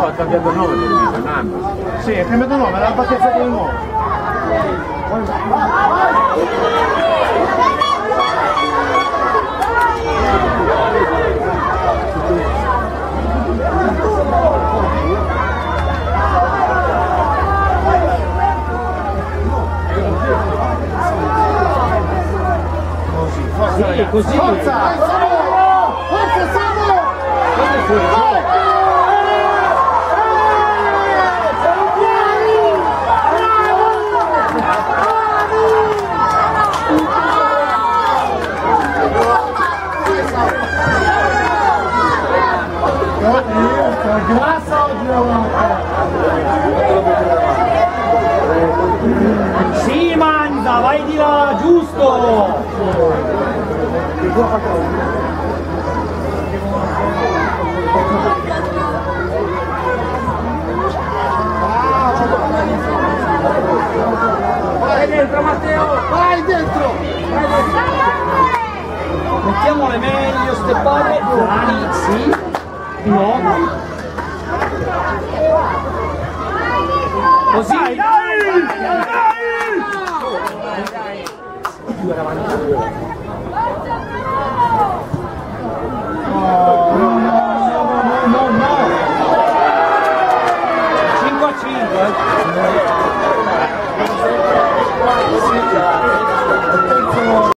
ha cambiato nome per Fernando. Sì, ha il nome, l'ha battezzata di nuovo. Sì, così. Forza! Forza, è fuori gioco. Grassa oggi la Sì, Manza, vai di là, giusto! dentro Matteo! Vai dentro! Vai dentro! Mettiamole meglio ste palle, Urani, sì, no. Così! Dai, dai! Due davanti. Oh, no, no, no, no, no! 5 a 5, eh!